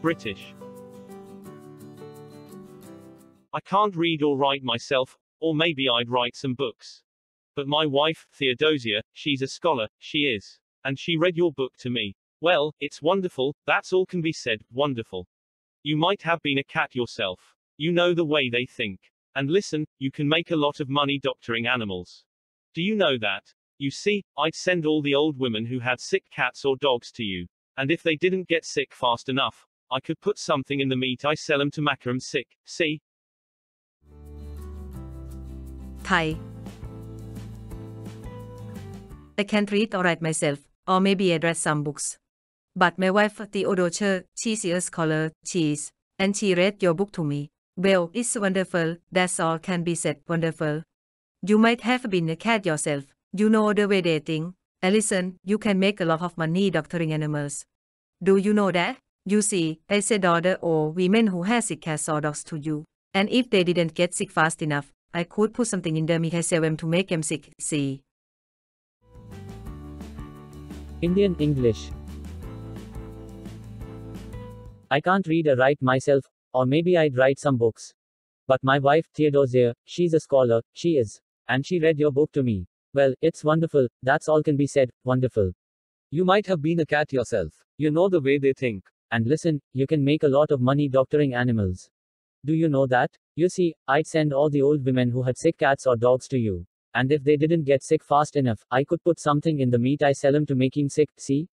British. I can't read or write myself, or maybe I'd write some books. But my wife, Theodosia, she's a scholar, she is. And she read your book to me. Well, it's wonderful, that's all can be said, wonderful. You might have been a cat yourself. You know the way they think. And listen, you can make a lot of money doctoring animals. Do you know that? You see, I'd send all the old women who had sick cats or dogs to you. And if they didn't get sick fast enough, I could put something in the meat I sell 'em to Makaram sick, see? Thai. I can't read or write myself, or maybe I read some books. But my wife Theodosia, she's a scholar, cheese, and she read your book to me. Well, it's wonderful, that's all can be said, wonderful. You might have been a cat yourself, you know the way they think. Allison, you can make a lot of money doctoring animals. Do you know that? You see, I said order or women who has sick or dogs to you. And if they didn't get sick fast enough, I could put something in the meat I sell them to make them sick, see. Indian English. I can't read or write myself, or maybe I'd write some books. But my wife, Theodosia, she's a scholar, she is. And she read your book to me. Well, it's wonderful, that's all can be said, wonderful. You might have been a cat yourself. You know the way they think. And listen, you can make a lot of money doctoring animals. Do you know that? You see, I'd send all the old women who had sick cats or dogs to you. And if they didn't get sick fast enough, I could put something in the meat I sell 'em to make him sick, see?